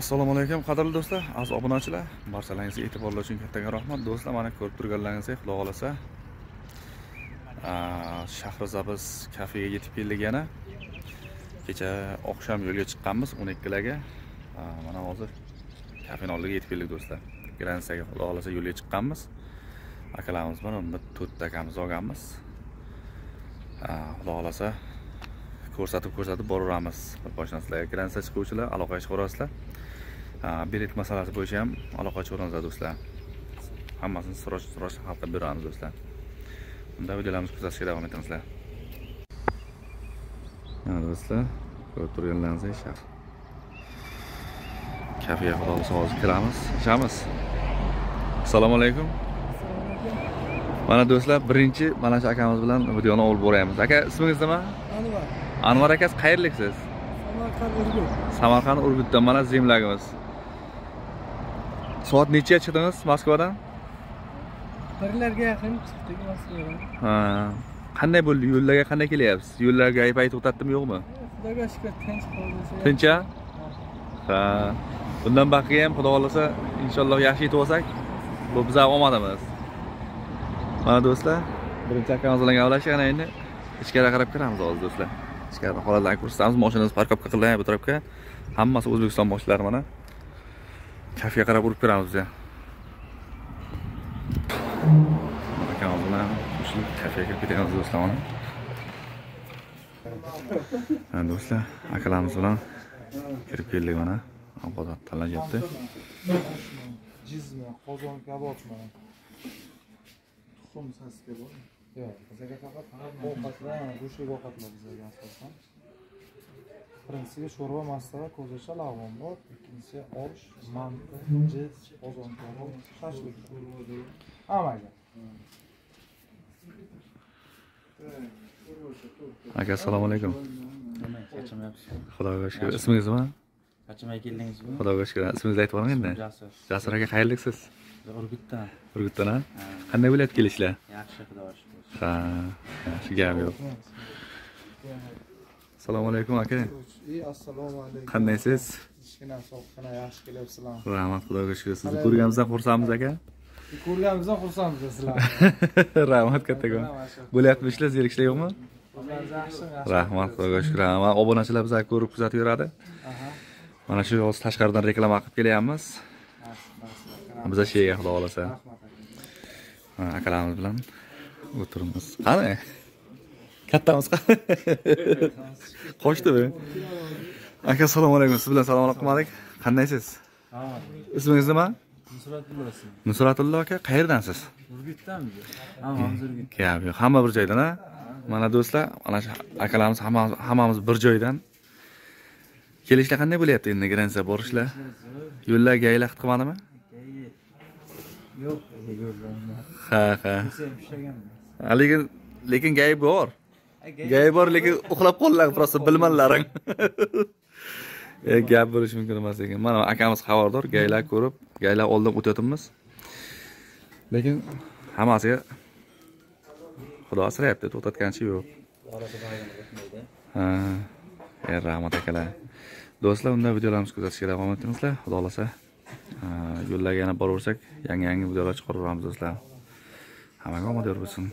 assalomu alaykum qadrli do'stlar aziz obunachilar. Barchalaringizga e'tiborlar uchun kattakon rahmat. Do'stlar mana ko'rib turganlaringizdek xudo xohlasa shahrizabiz kafega yetib keldik yana. Kecha oqshom yo'lga chiqqanmiz o'n ikkilarga mana hozir kafeni oldiga yetib keldik do'stlar. Gransiyaga xudo xohlasa yo'lga chiqqanmiz. Akalarimiz bilan unda to'rtta akamiz olganmiz. Xudo xohlasa ko'rsatib ko'rsatib boraveramiz boshdan sizlarga gransiya chiquvchilar aloqaga chiqaverasizlar. Bilet masalasi bo'yicha ham aloqa chiqaveramizlar do'stlar. Hammasini срочно срочно hal qilib beramiz do'stlar. Unda videolarimiz kuzatishga davom etamizlar mana do'stlar ko'rib turganlaringizdek shahar kafega xudo xohlasa hozir kiramiz ichamiz assalomu alaykum. Mana do'stlar birinchi mana shu akamiz bilan videoni olib boryapmiz. Aka ismingiz nima? Anvar. Anvar aka qayerliksiz samarqand urgut. Samarqand urgutdan mana zemlagimiz soat nechaga chiqdingiz moskvadan? Birlarga yaqin chiqdik moskvadan. Ha. Qanday bo'ldi? Yo'llarga qanday kelyapsiz? Yo'llarga aypay to'xtatdimi yo'qmi? Xudoga shukur tinch qoldi tincha? Ha. Bundan baqiga ham xudo xohlasa inshaalloh yaxshi yetib olsak bu bizni omadimiz. Mana do'stlar birinchi akamiz bilan gaplashib ana endi. Ichkariga qarab kiramiz hozir do'stlar ichkarida holatlarni ko'rsatamiz mashinamiz parkovka qilingan bu tarafga hammasi o'zbekiston moshinalari mana. Kafega qarab urib kiramiz biz akamiz bilan qo'shilib kafega kirib ketyapmiz do'stlar mana. Mana do'stlar akalarimiz bilan kirib keldik mana. Ovqat tanlashyapti jizma qozon kabobmi tuxum saska bormi yo'q bizga faqat ovqatlar go'shtli ovqatlar bizga asosan birinchisiga sho'rva mastava ko'zacha lag'mon bor ikkinchisi osh manti jiz qozon kabob shashlik hammaga aka assalomu alaykum xudoga shukur ismingiz nima? Qachon keldingizmi? xudoga shukur ismingizni aytib yuboring endi Jasur. jasur aka qayerliksiz Urgutdan. urgutdan a qanday bo'lyapti kelishlar? Yaxshi xudo shukr. ha yaxshi gap yo'q. Assalomu alaykum aka. Assalomu alaykum. Qandaysiz kichkina soqqina yaxshi kelyapsizlar. Rahmat xudoga shukur sizni ko'rganimizdan xursandmiz aka? Ko'rganimizdan xursandmiz sizlar. Rahmat kattakon bo'lyaptimi ishlar? Zerikishlar yo'qmi? Rahmat xudoga shukur mana obunachilar bizlarni ko'rib kuzatib yuradi. Mana shu hozir tashqaridan reklama qilib kelyapmiz biza shu yerga xudo xohlasa akalarimiz bilan o'tiribmiz qani? Kattamiz qani? Qochdimi aka assalomu alaykum. Siz bilan salom qilmadik. Qandaysiz ismingiz nima? Nusratullo ismi. nusratullo aka qayerdansiz Urgutdanmi? Hammamiz Urgut. gap yo'q hamma bir joydan a mana do'stlar mana shu akalarimiz hammamiz bir joydan. Kelishlar qanday bo'lyapti endi gransiya borishlar? Yo'llar gaylar hid qilmadimi Yo'q, ha ha. Lekin lekin gay bor. Gay bor lekin uxlab qoldilar просто bilmanlaring e, gap bo'lishi mumkin emas lekin mana akamiz xabardor gaylar ko'rib gaylar oldin o'tyapmiz lekin hammasiga xudo asrayapti to'xtatganicha yo'q. Ha e, rahmat akalar. Do'stlar unda videolarimizni kuzatishga davom etingizlar xudo xohlasa yo'llarga yana boraversak yangi yangi videolar chiqaraveramiz do'stlar. Hammaga omad yor bo'lsin.